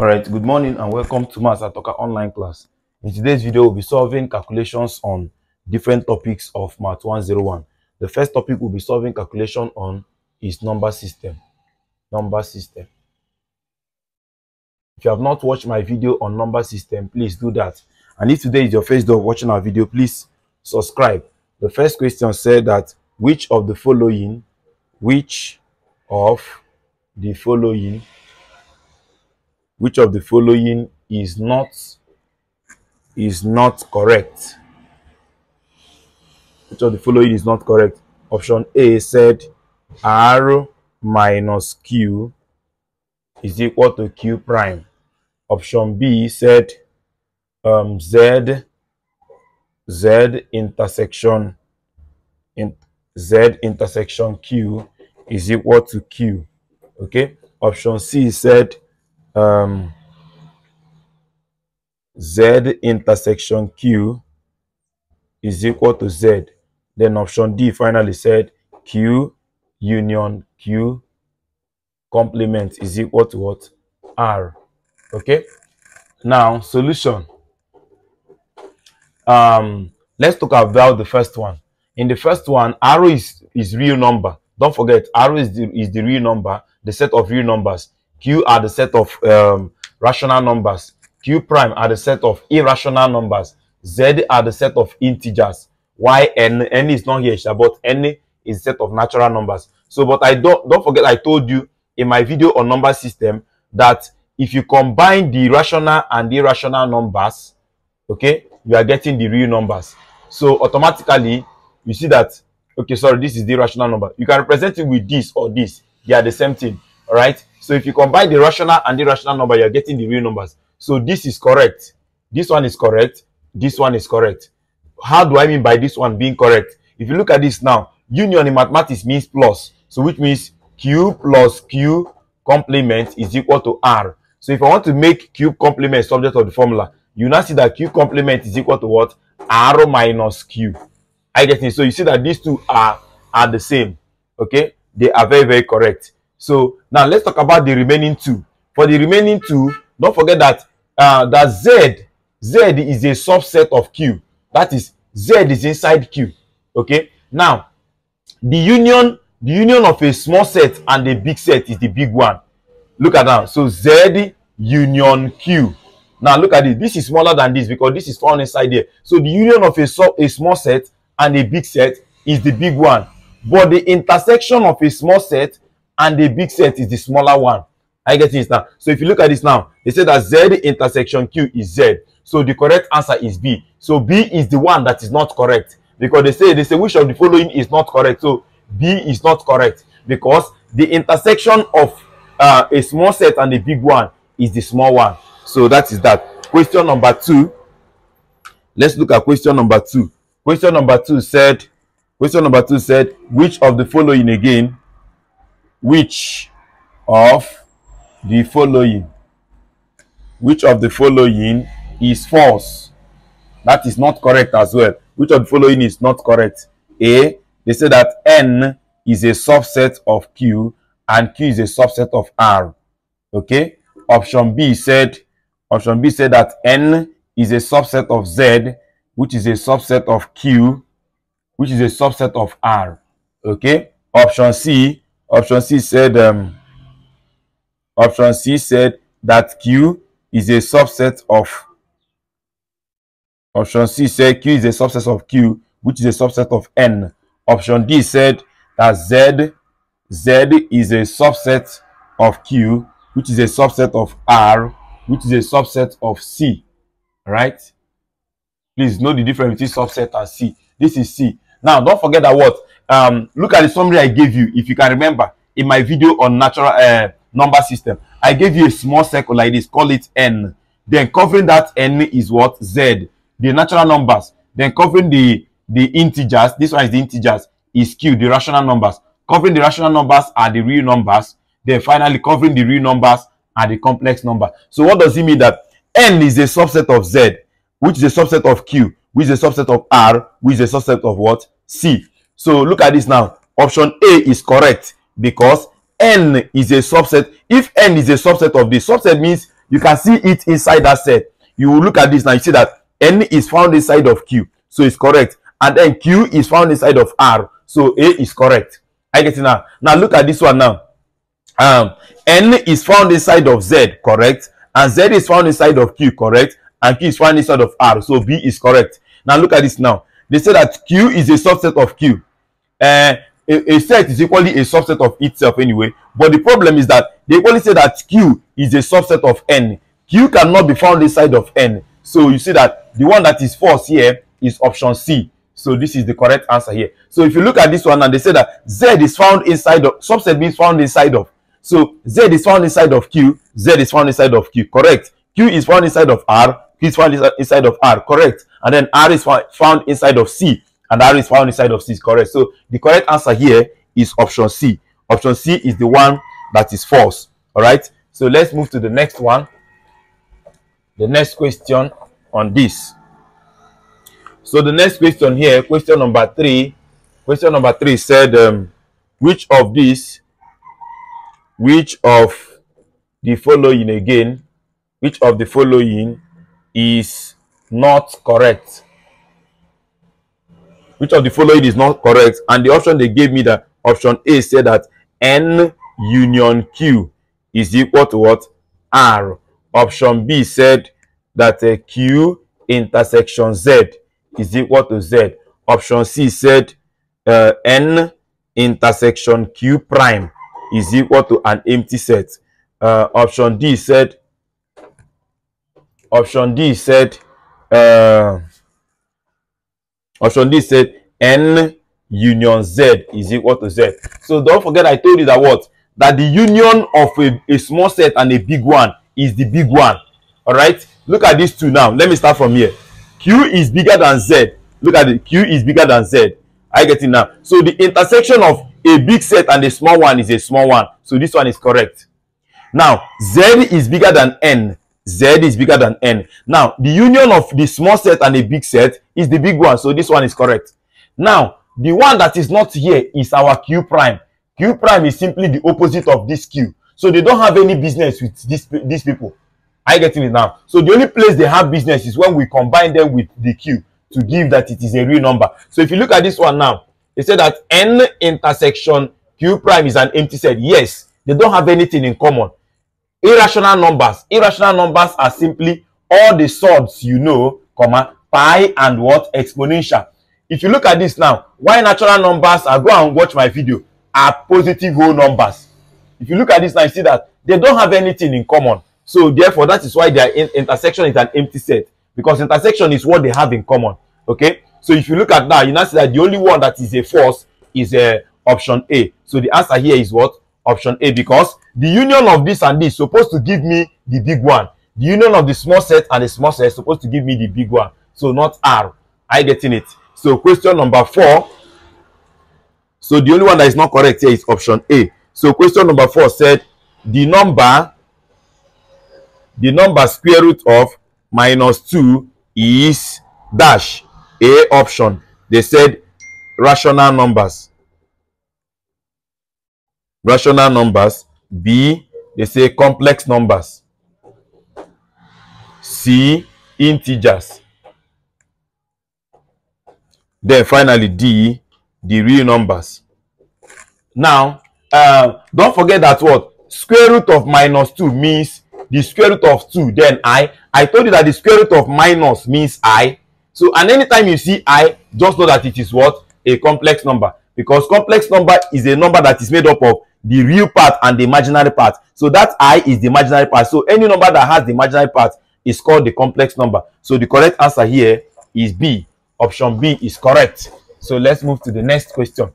All right, good morning and welcome to Maths Atoka online class. In today's video, we'll be solving calculations on different topics of Math 101. The first topic we'll be solving calculation on is number system. Number system. If you have not watched my video on number system, please do that. And if today is your first day of watching our video, please subscribe. The first question said that which of the following, which of the following which of the following is not is not correct? Which of the following is not correct? Option a said r minus q is equal to q prime. Option b said um, z z intersection in z intersection q is equal to q. Okay? Option c said um, Z intersection Q is equal to Z. Then option D finally said Q union Q complement is equal to what? R. Okay. Now, solution. Um, let's talk about the first one. In the first one, R is, is real number. Don't forget, R is the, is the real number, the set of real numbers. Q are the set of um, rational numbers. Q prime are the set of irrational numbers. Z are the set of integers. Y n n is not here, but n is set of natural numbers. So, but I don't don't forget I told you in my video on number system that if you combine the rational and irrational numbers, okay, you are getting the real numbers. So automatically you see that okay, sorry, this is the rational number. You can represent it with this or this. They are the same thing. All right. So if you combine the rational and the irrational number, you're getting the real numbers. So this is correct. This one is correct. This one is correct. How do I mean by this one being correct? If you look at this now, union in mathematics means plus. So which means Q plus Q complement is equal to R. So if I want to make Q complement subject of the formula, you now see that Q complement is equal to what? R minus Q. I get it. So you see that these two are, are the same. Okay? They are very, very correct. So now let's talk about the remaining two. For the remaining two, don't forget that uh, that Z, Z is a subset of Q. That is, Z is inside Q. Okay. Now, the union, the union of a small set and a big set is the big one. Look at that. So Z union Q. Now look at this. This is smaller than this because this is found inside here. So the union of a, sub, a small set and a big set is the big one. But the intersection of a small set and the big set is the smaller one. I get this now. So if you look at this now, they say that Z intersection Q is Z. So the correct answer is B. So B is the one that is not correct because they say they say which of the following is not correct. So B is not correct because the intersection of uh, a small set and a big one is the small one. So that is that. Question number two. Let's look at question number two. Question number two said, question number two said, which of the following again which of the following which of the following is false? That is not correct as well. Which of the following is not correct? A they say that n is a subset of q and q is a subset of r. Okay? Option b said option b said that n is a subset of z which is a subset of q which is a subset of r. Okay? Option c option C said um, option C said that Q is a subset of option C said Q is a subset of Q, which is a subset of N. Option D said that Z Z is a subset of Q, which is a subset of R, which is a subset of C. Right? Please know the difference between subset and C. This is C. Now, don't forget that what um, look at the summary I gave you. If you can remember in my video on natural uh, number system, I gave you a small circle like this, call it N. Then covering that N is what? Z. The natural numbers. Then covering the, the integers, this one is the integers, is Q, the rational numbers. Covering the rational numbers are the real numbers. Then finally covering the real numbers are the complex number. So what does it mean that N is a subset of Z, which is a subset of Q, which is a subset of R, which is a subset of what? C. So look at this now. Option A is correct because n is a subset. If n is a subset of this, subset means you can see it inside that set. You will look at this now, you see that N is found inside of Q, so it's correct. And then Q is found inside of R, so A is correct. I get it now. Now look at this one now. Um, N is found inside of Z, correct? And Z is found inside of Q, correct? And Q is found inside of R, so B is correct. Now look at this now. They say that Q is a subset of Q. Uh, a, a set is equally a subset of itself anyway. But the problem is that they equally say that Q is a subset of N. Q cannot be found inside of N. So you see that the one that is false here is option C. So this is the correct answer here. So if you look at this one and they say that Z is found inside of subset means found inside of. So Z is found inside of Q, Z is found inside of Q. Correct. Q is found inside of R, Q is found inside of R. Correct. And then R is found inside of C and R is found inside of C is correct. So the correct answer here is option C. Option C is the one that is false. All right. So let's move to the next one. The next question on this. So the next question here, question number three. Question number three said, um, which of these, which of the following again, which of the following is not correct? Which of the following is not correct? And the option they gave me that option a said that n union q is equal to what? R. Option b said that uh, q intersection z is equal to z. Option c said uh, n intersection q prime is equal to an empty set. Uh, option d said option d said uh, Option D said N union Z is equal to Z. So don't forget I told you that what? That the union of a, a small set and a big one is the big one. Alright? Look at these two now. Let me start from here. Q is bigger than Z. Look at it. Q is bigger than Z. I get it now. So the intersection of a big set and a small one is a small one. So this one is correct. Now, Z is bigger than N. Z is bigger than N. Now, the union of the small set and a big set is the big one. So this one is correct. Now, the one that is not here is our Q prime. Q prime is simply the opposite of this Q. So they don't have any business with this, these people. I getting it now. So the only place they have business is when we combine them with the Q to give that it is a real number. So if you look at this one now, they say that N intersection Q prime is an empty set. Yes, they don't have anything in common irrational numbers. Irrational numbers are simply all the sorts you know comma pi and what? Exponential. If you look at this now why natural numbers i go and watch my video are positive whole numbers. If you look at this now you see that they don't have anything in common. So therefore that is why their in intersection is an empty set. Because intersection is what they have in common. Okay? So if you look at that you now see that the only one that is a false is a uh, option a. So the answer here is what option A because the union of this and this supposed to give me the big one. The union of the small set and the small set supposed to give me the big one. So not R. I getting it. So question number four. So the only one that is not correct here is option A. So question number four said the number the number square root of minus 2 is dash A option. They said rational numbers rational numbers. B, they say complex numbers. C, integers. Then finally D, the real numbers. Now, uh, don't forget that what? Square root of minus 2 means the square root of 2, then I. I told you that the square root of minus means I. So, and anytime you see I, just know that it is what? A complex number. Because complex number is a number that is made up of the real part and the imaginary part. So that i is the imaginary part. So any number that has the imaginary part is called the complex number. So the correct answer here is B. Option B is correct. So let's move to the next question.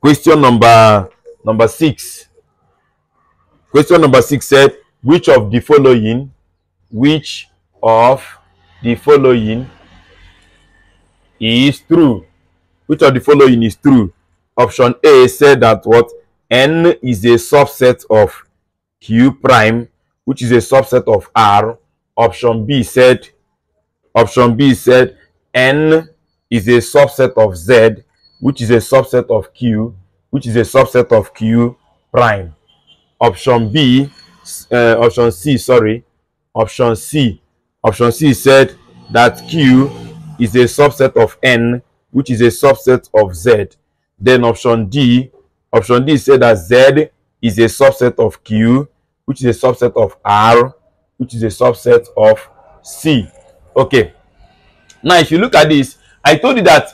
Question number number six. Question number six said, which of the following, which of the following is true? Which of the following is true? Option A said that what? N is a subset of q prime which is a subset of r. Option b said option b said n is a subset of z which is a subset of q which is a subset of q prime. Option b uh, option C, sorry, option C, option C said that Q is a subset of N, which is a subset of Z. Then option D, option D said that Z is a subset of Q, which is a subset of R, which is a subset of C. Okay. Now, if you look at this, I told you that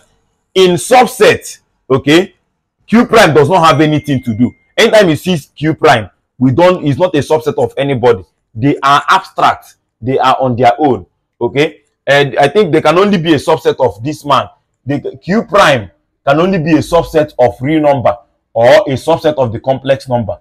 in subset, okay, Q prime does not have anything to do. Anytime you see Q prime, we don't, it's not a subset of anybody. They are abstract. They are on their own. Okay. And I think they can only be a subset of this man. The Q prime can only be a subset of real number or a subset of the complex number.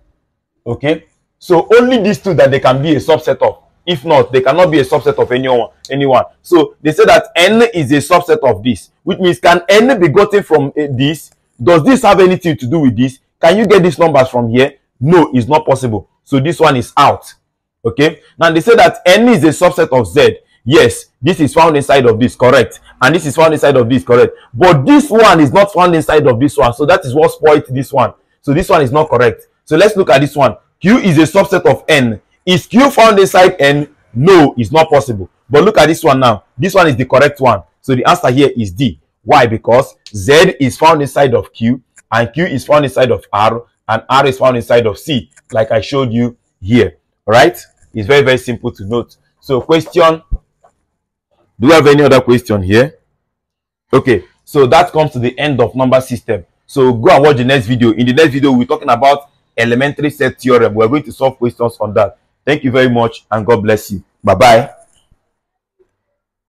Okay. So only these two that they can be a subset of. If not, they cannot be a subset of anyone. Anyone. So they say that n is a subset of this, which means can n be gotten from uh, this? Does this have anything to do with this? Can you get these numbers from here? No, it's not possible. So this one is out. Okay. Now they say that n is a subset of z. Yes, this is found inside of this, correct? And this is found inside of this, correct? But this one is not found inside of this one. So that is what spoiled this one. So this one is not correct. So let's look at this one. Q is a subset of N. Is Q found inside N? No, it's not possible. But look at this one now. This one is the correct one. So the answer here is D. Why? Because Z is found inside of Q and Q is found inside of R and R is found inside of C, like I showed you here. All right? It's very, very simple to note. So question, do we have any other question here? Okay, so that comes to the end of number system. So go and watch the next video. In the next video, we're talking about elementary set theorem. We're going to solve questions on that. Thank you very much and God bless you. Bye-bye.